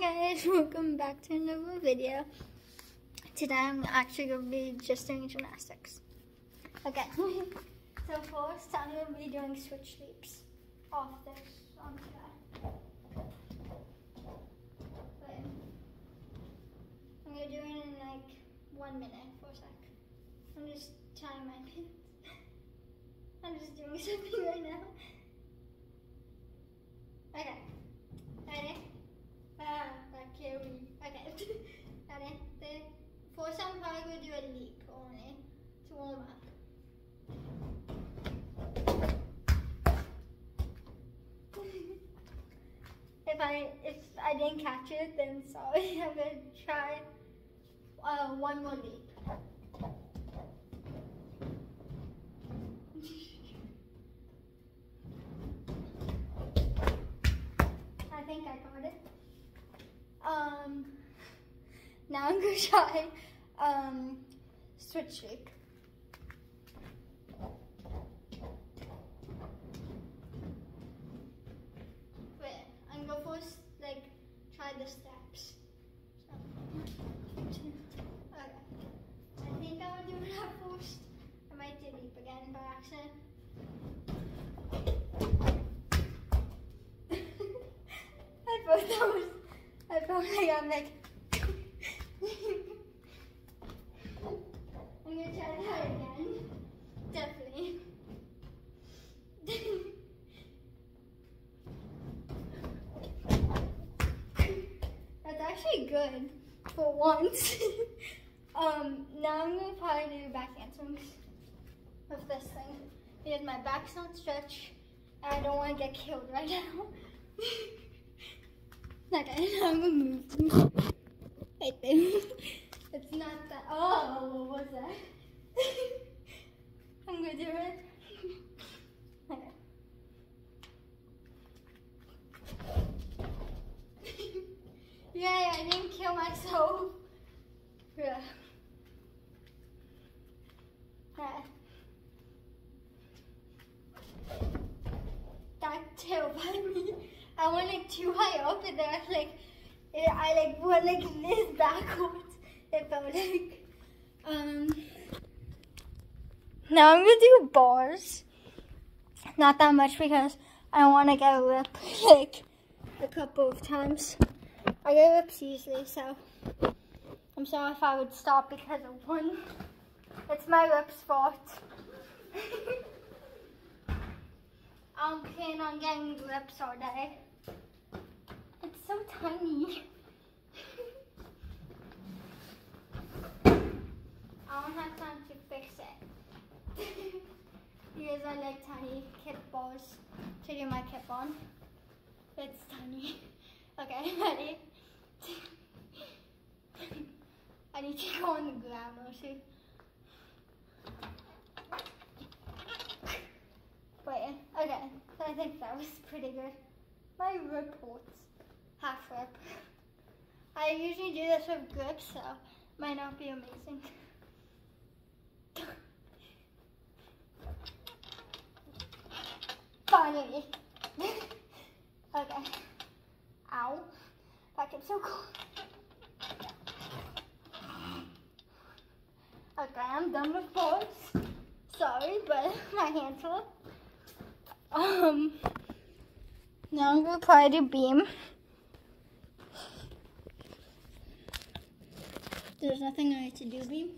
guys, welcome back to another video. Today I'm actually going to be just doing gymnastics. Okay, so first I'm going to be doing switch leaps off this on. I'm going to do it in like one minute for a sec. I'm just tying my pins. I'm just doing something right now. Okay. Ready? Ah, that carry. Okay. Ready? The first I'm probably gonna do a leap only to warm up. if I if I didn't catch it, then sorry. I'm gonna try uh, one more leap. I think I got it. Um, now I'm gonna try um, switch shake. Wait, I'm gonna first like try the steps. So, one, two, okay. I think I'm gonna do it at first. I might do leap again by accident. I felt like I'm like, I'm gonna try that again. Definitely. That's actually good for once. um, now I'm gonna probably do back handspring with this thing because my back's not stretched and I don't want to get killed right now. okay, I'm gonna move. Right there. It's not that. Oh, what was that? I'm gonna do it. Okay. Yay, I didn't kill myself. Yeah. Okay. That terrified me. I went like too high up and then I like, I like went like this backwards. It felt like, um, now I'm gonna do bars. Not that much because I want to get a whip like a couple of times. I get whips easily, so I'm sorry if I would stop because of one. It's my whip's fault. I'm planning on getting whips all day. So tiny. I don't have time to fix it. because I like tiny kip balls to do my kip on. It's tiny. Okay, ready? I need to go on the ground. Wait, okay, I think that was pretty good. My reports, half rip. I usually do this with grips, so might not be amazing. Finally. okay. Ow. Gets so cool. Okay, I'm done with balls. Sorry, but my hands are. Um, now I'm gonna apply the beam. There's nothing I need to do, beam.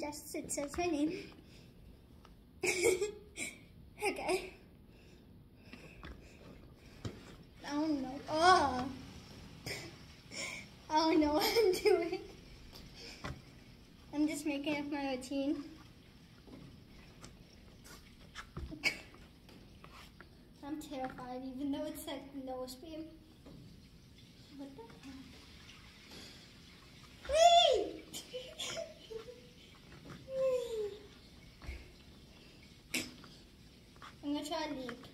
Just it says my name. okay. Oh. I don't know what I'm doing. I'm just making up my routine. I'm terrified, even though it's like nose beam. What the! Whee! I'm gonna try leap.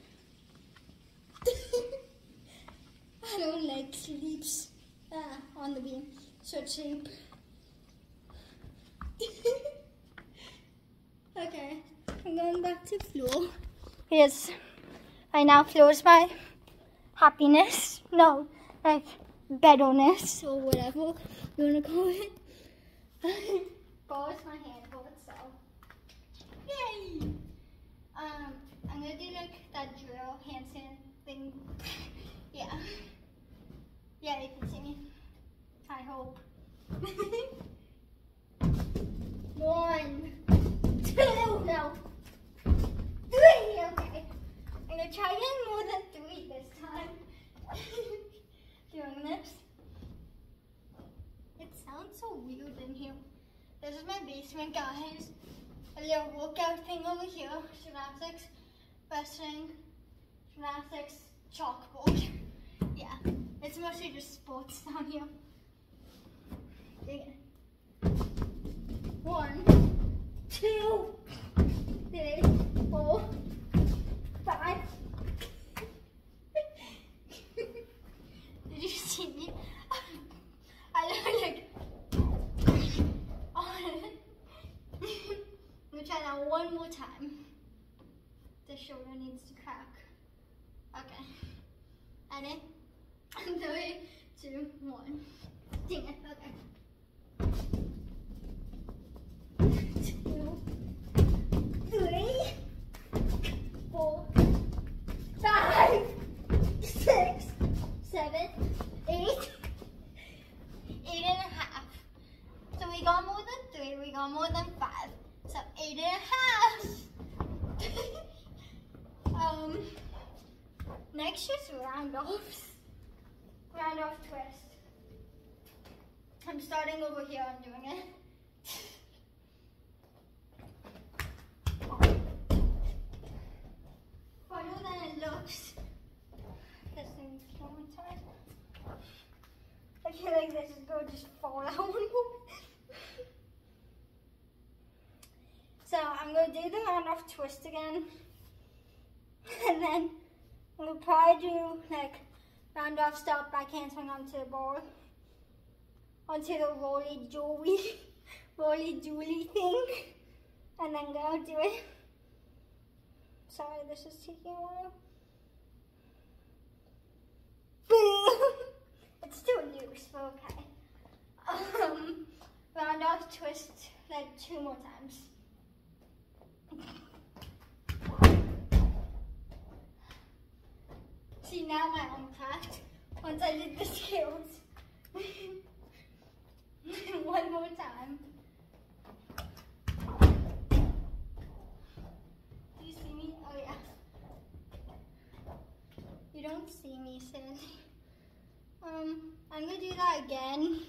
I don't like leaps ah, on the beam. So cheap. okay, I'm going back to floor. Here's right now flows my happiness. No, like betterness or whatever you wanna call it. Bars my hand hold, so yay! Um, I'm gonna do like that drill handstand thing. yeah. Yeah, you can see me. I hope. One, two, no, three. Okay, I'm gonna try again more than three this time. Doing this. It sounds so weird in here. This is my basement, guys. A little workout thing over here. Gymnastics, wrestling, gymnastics, chalkboard. Yeah, it's mostly just sports down here. One, two, three, four, five. Did you see me? I look like. I'm gonna try that one more time. The shoulder needs to crack. Okay. And three, two, one. Dang it. Okay. Two, three, four, five, six, seven, eight, eight and a half. So we got more than three, we got more than five. So eight and a half. um, next is round offs. Round off twist. I'm starting over here, I'm doing it. Harder than it looks. This thing's killing time. I feel like this is going to just fall out one moment. so I'm going to do the round off twist again. And then we'll probably do like round off stop by canceling onto the ball. Onto the roly jolly, roly jolly thing. And then go do it. Sorry, this is taking a while. it's still loose, but okay. Um, round off twist like two more times. See, now my arm cracked once I did the scales. One more time. Do you see me? Oh yeah. You don't see me, Sandy. Um, I'm gonna do that again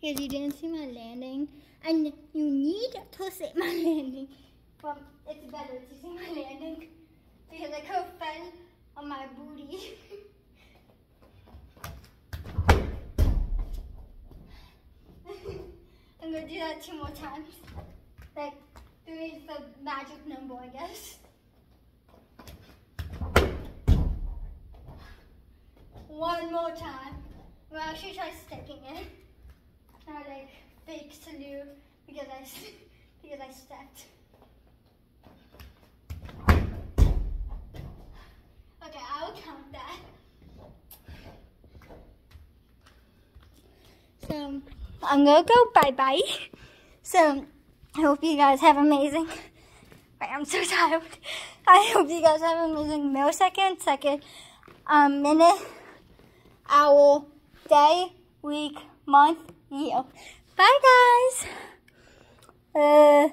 because you didn't see my landing, and you need to see my landing. Well, it's better to see my landing because I could have fell on my booty. I'm gonna do that two more times. Like, three is the magic number, I guess. One more time. Well, I should try sticking it. Not like fake salute because I, because I stepped. Okay, I'll count that. So I'm gonna go bye bye. So I hope you guys have amazing. I'm so tired. I hope you guys have amazing millisecond, second, um, minute, hour, day, week, month, year. Bye guys. Uh.